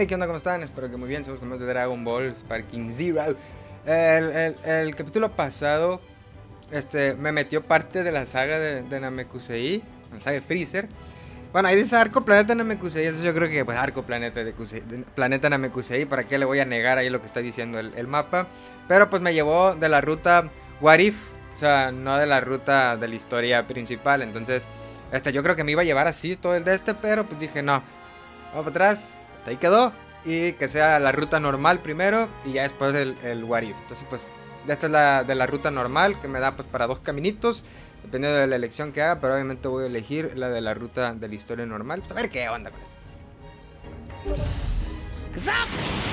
Hey, ¿qué onda? ¿Cómo están? Espero que muy bien. Somos como de Dragon Ball Sparking Zero. El, capítulo pasado este, me metió parte de la saga de, Namekusei, la saga de Freezer. Bueno, ahí dice Arco Planeta Namekusei. Eso yo creo que, pues, Arco Planeta, de Planeta Namekusei. ¿Para qué le voy a negar ahí lo que está diciendo el, mapa? Pero, pues, me llevó de la ruta What If. O sea, no de la ruta de la historia principal. Entonces, este, yo creo que me iba a llevar así todo el de este. Pero, pues, dije, no. Vamos para atrás ahí quedó. Y que sea la ruta normal primero y ya después el, el. Entonces, pues, esta es la de la ruta normal que me da pues para dos caminitos. Dependiendo de la elección que haga, pero obviamente voy a elegir la de la ruta de la historia normal. Pues a ver qué onda con esto.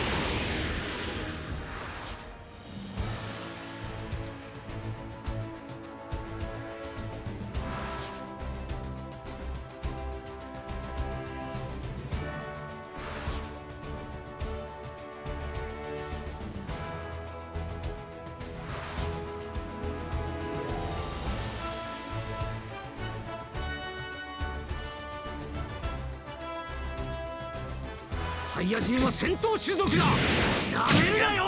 種族だ。やめるなよ。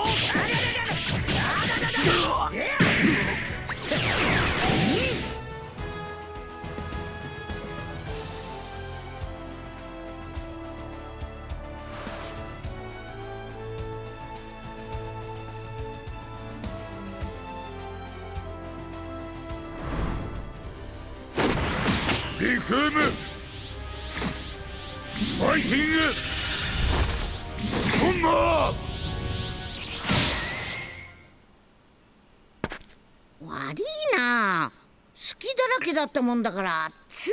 ったもんだからつい。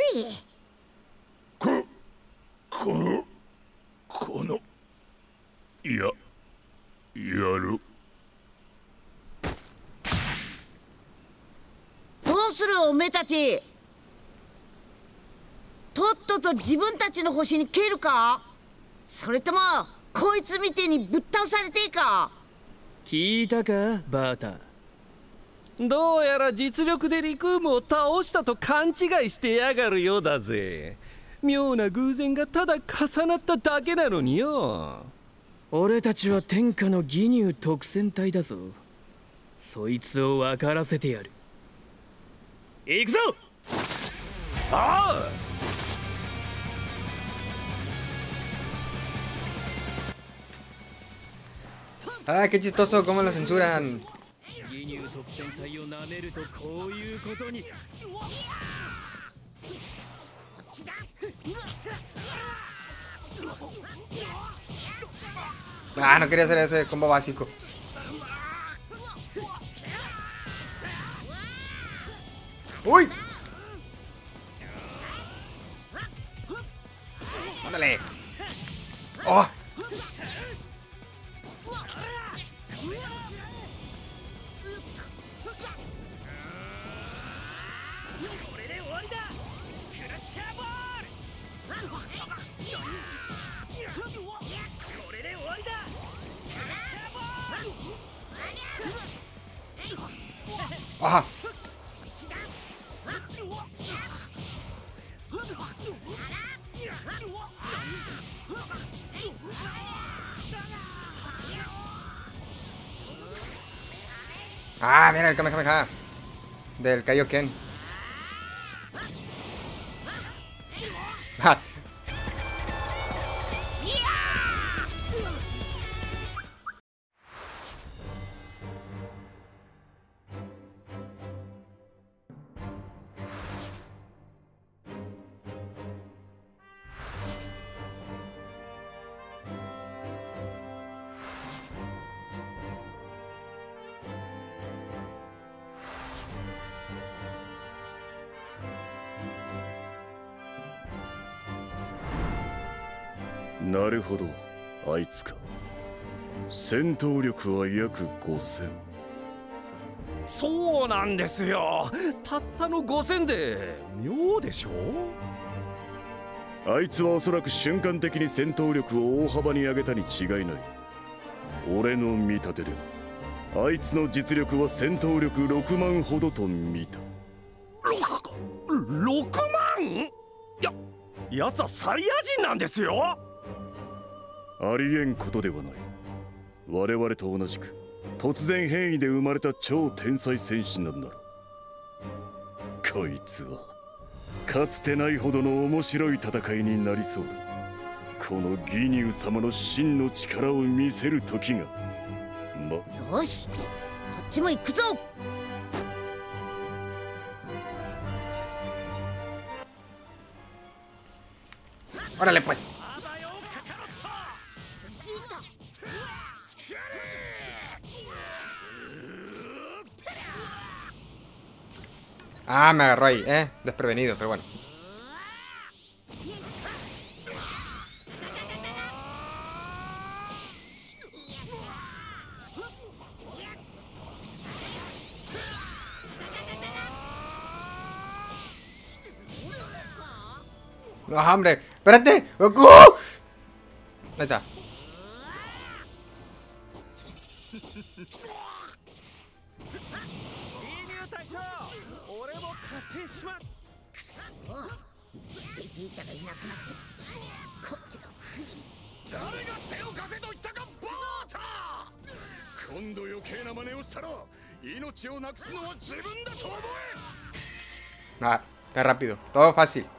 ここのこのいややる。どうするおめえたち。とっとと自分たちの星に蹴るか。それともこいつみてえにぶっ倒されていいか。聞いたかバータどうやら実力でリクームを倒したと勘違いしてやがるようだぜ。妙な偶然がただ重なっただけなのによ。俺たちは天下の義乳特戦隊だぞ。そいつを分からせてやる。行くぞ!ああ! Ah, qué chistoso cómo lo censuran. 義乳特戦隊を舐めるとこういうことに Ah, no quería hacer ese combo básico. ¡Uy! ¡Ándale! ¡Oh! Mira el Kamehameha del Kaioken. 戦闘力は約5000そうなんですよ。たったの5000で妙でしょ？あいつはおそらく瞬間的に戦闘力を大幅に上げたに違いない。俺の見立てであいつの実力は戦闘力6万ほどと見た。6, 万？や奴はサイヤ人なんですよ。ありえんことではない我々と同じく突然変異で生まれた超天才戦士なんだろこいつはかつてないほどの面白い戦いになりそうだ。このギニュー様の真の力を見せる時が。まよしこっちも行くぞ。Órale pues. Ah, me agarró ahí, eh. Desprevenido, pero bueno. No, hombre, espérate. Ahí está. 俺も加勢しますベジータがいなくなっちゃうこっちが不利誰が手を貸せと言ったかバータ今度余計な真似をしたら命をなくすのは自分だと思え Ah, es rápido. Todo fácil.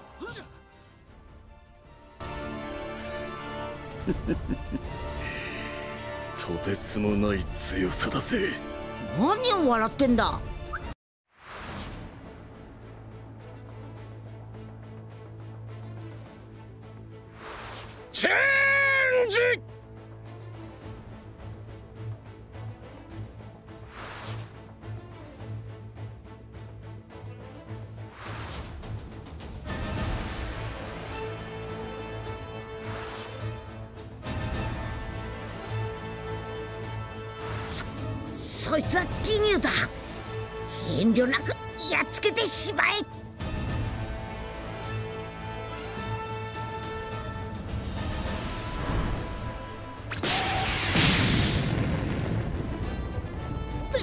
とてつもない強さだぜ何を笑ってんだン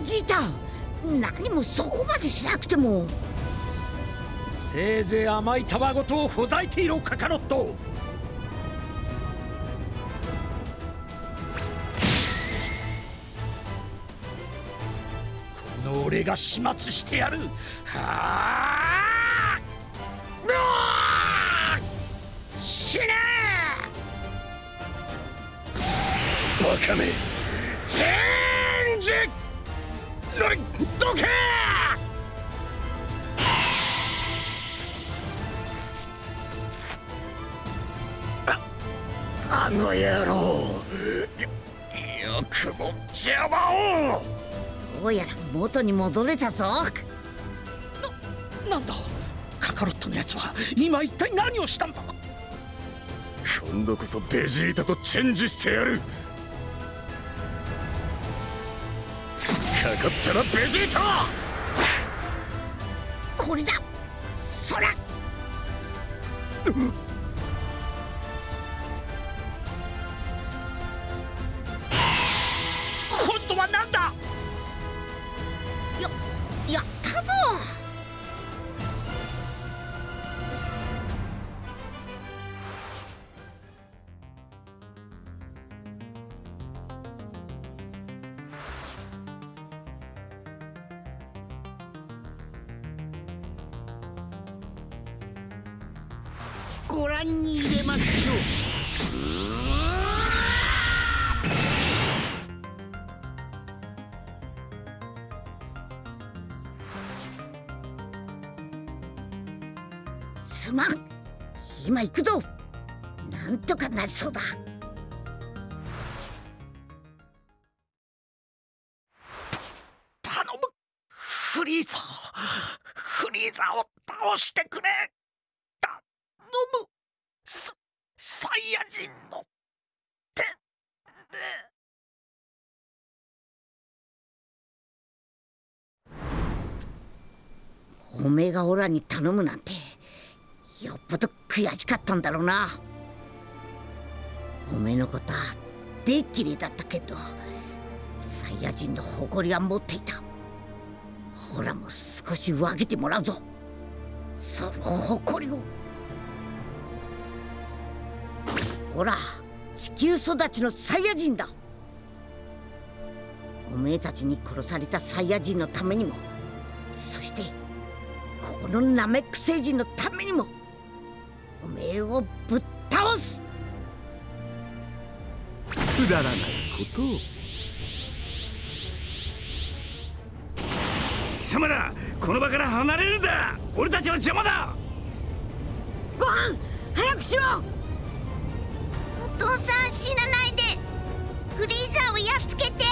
ジータ何もそこまでしなくても。せいぜい甘い卵とほざいていろカカロット。この俺が始末してやる。はあ死ね！バカめ。チェンジどけあの野郎。よよくも邪魔を。どうやら元に戻れたぞ。なんだ？カカロットのやつは今一体何をしたんだ？今度こそベジータとチェンジしてやるったなベジータこれだ。そら今度は何だ？ややったぞ行くぞ。なんとかなりそうだ。頼む。フリーザー。フリーザーを倒してくれ。頼む。ササイヤ人の手。で。おめえがオラに頼むなんてよっぽど悔しかったんだろうな。おめえのことはでっきりだったけどサイヤ人の誇りは持っていた。ほらもう少し分けてもらうぞ。その誇りを。ほら地球育ちのサイヤ人だ。おめえたちに殺されたサイヤ人のためにもそしてこのナメック星人のためにもおめえをぶっ倒す！くだらないことを。貴様らこの場から離れるんだ！俺たちは邪魔だ！ご飯早くしろ！お父さん死なないでフリーザをやっつけて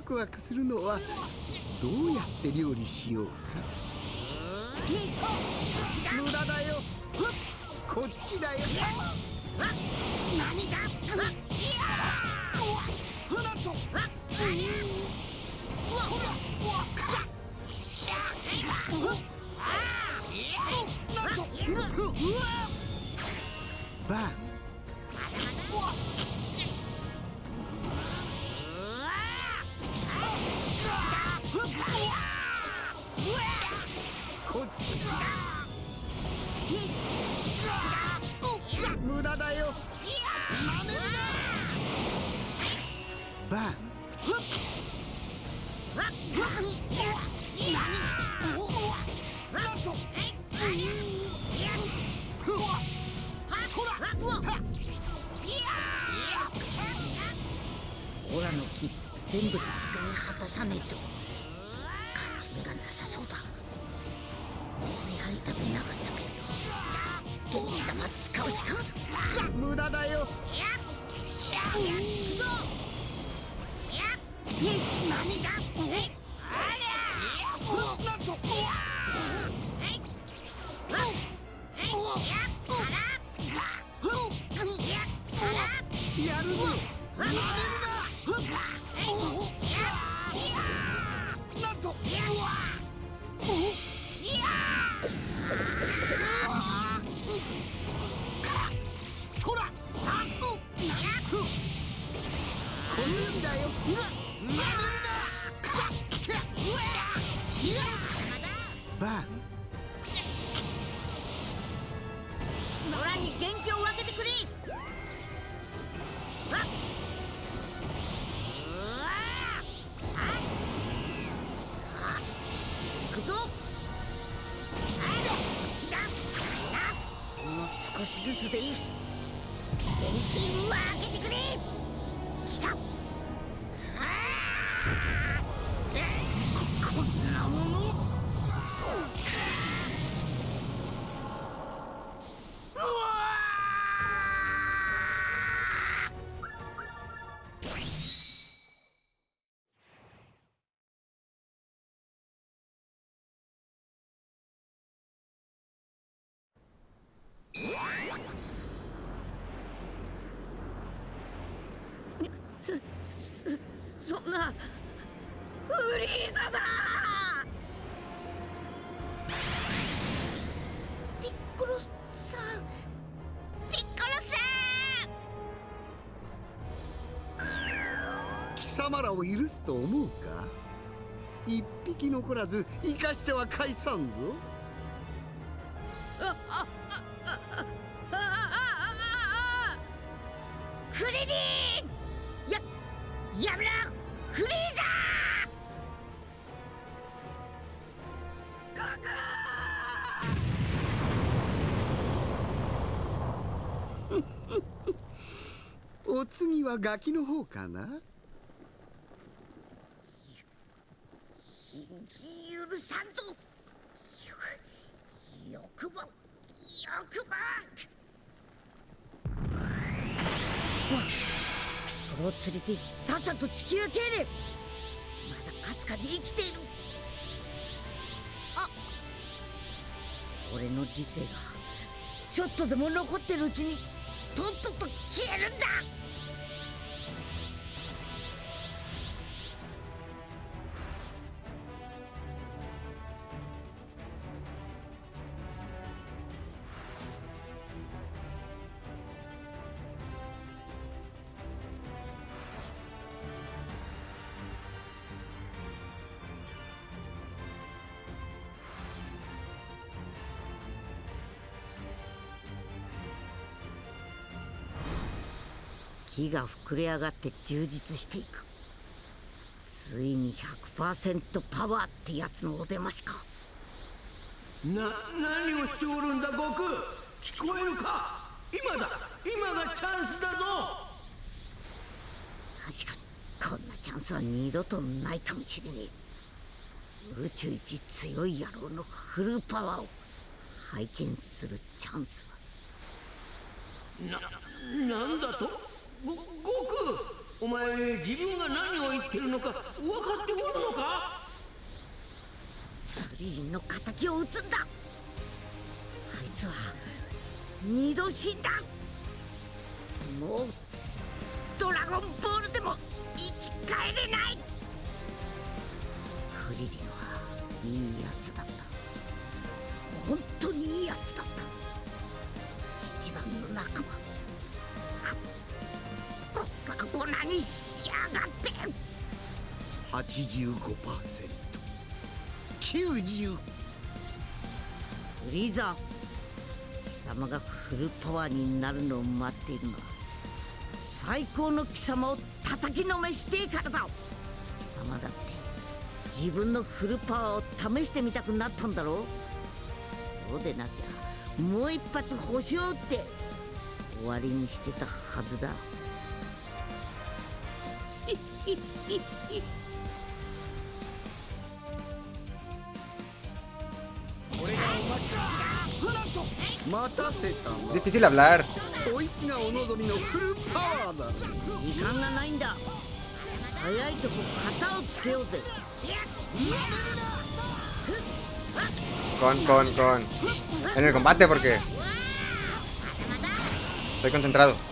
ワクワクするのはどうやって料理しようか。無駄だよ。こっちだよ。バ頭使うしか無駄だよやる残らず生かしては返さんぞ。クリリン！ややめろ！フリーザー！ゴクお次はガキの方かな許さんぞよよくばよくばピッコロを連れてさっさと地球へ帰れまだかすかに生きている。あ俺の理性がちょっとでも残ってるうちにとっとと消えるんだ。木が膨れ上がって充実していく。ついに100%パワーってやつのお出ましか。な何をしておるんだ悟空。聞こえるか。今だ。今がチャンスだぞ。確かにこんなチャンスは二度とないかもしれねえ。宇宙一強い野郎のフルパワーを拝見するチャンスは。ななんだと？ご悟空お前自分が何を言ってるのか分かっておるのか？クリリンの敵を撃つんだ。あいつは二度死んだ。もうドラゴンボールでも生き返れない。クリリンはいいやつだった。本当にいいやつだった。一番の仲間。粉にしやがって85%。90フリーザ貴様がフルパワーになるのを待っているが最高の貴様を叩きのめしてからだ貴様だって自分のフルパワーを試してみたくなったんだろう。そうでなきゃもう一発星を打って終わりにしてたはずだ。Difícil hablar. Con, con, con. En el combate porque... Estoy concentrado.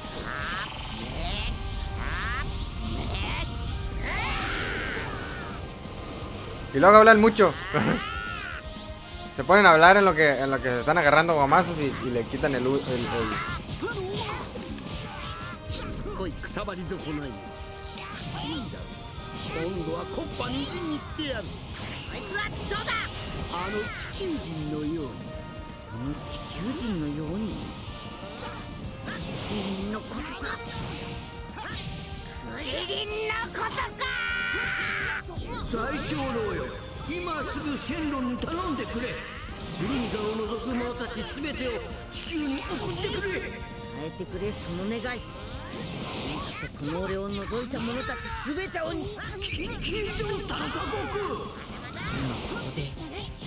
Y luego hablan mucho. se ponen a hablar en lo que en lo que se están agarrando guamazos y, le quitan el, el, el- 最長老よ。今すぐシェンロンに頼んでくれ。フリーザを除く者たち全てを地球に送ってくれ。耐えてくれその願い。だってこの俺を除いた者たち全てをに。き聞いておったのか悟空ここで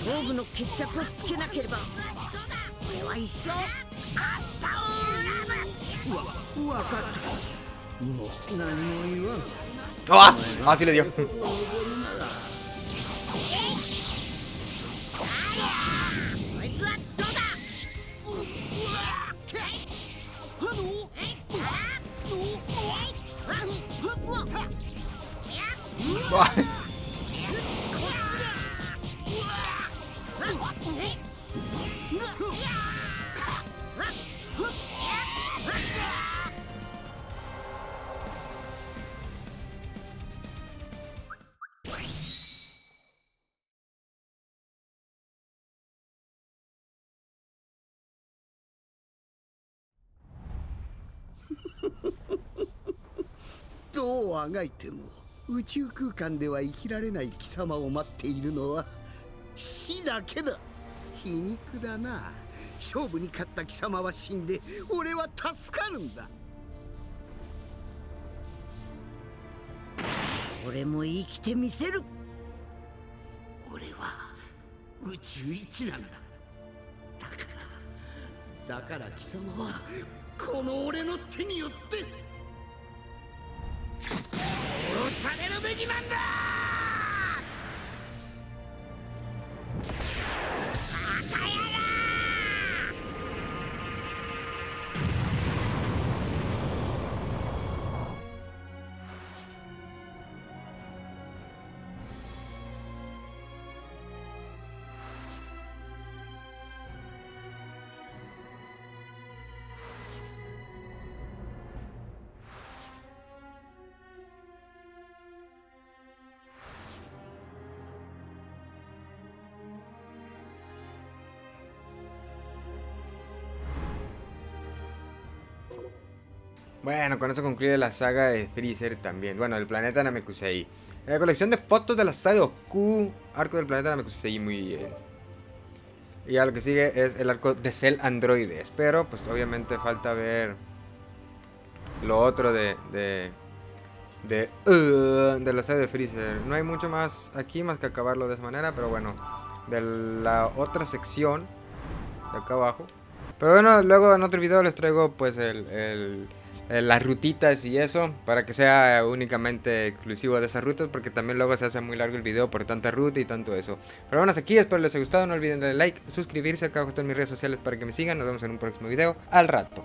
勝負の決着をつけなければ。俺は一生あんたを恨むわ分かった。もう何も言わん ¡Ah! ¡Oh! Así ah, le dio. あいつはどうだ ¡Ah! どうあがいても宇宙空間では生きられない貴様を待っているのは死だけだ。皮肉だな。勝負に勝った貴様は死んで俺は助かるんだ。俺も生きてみせる。俺は宇宙一なんだ。だからだから貴様はこの俺の手によって殺されるべきなんだ Bueno, con eso concluye la saga de Freezer también. Bueno, el planeta Namekusei. La colección de fotos de la saga de Goku. Arco del planeta Namekusei, muy bien. Y ya lo que sigue es el arco de Cell Androides. Pero, pues obviamente falta ver lo otro de. de. de. uh, de la saga de Freezer. No hay mucho más aquí más que acabarlo de esa manera. Pero bueno, de la otra sección de acá abajo. Pero bueno, luego en otro video les traigo pues el, el- el- las rutitas y eso para que sea únicamente exclusivo de esas rutas porque también luego se hace muy largo el video por tanta ruta y tanto eso. Pero bueno, hasta aquí, espero les haya gustado, no olviden darle like, suscribirse, acá abajo están mis redes sociales para que me sigan, nos vemos en un próximo video, al rato.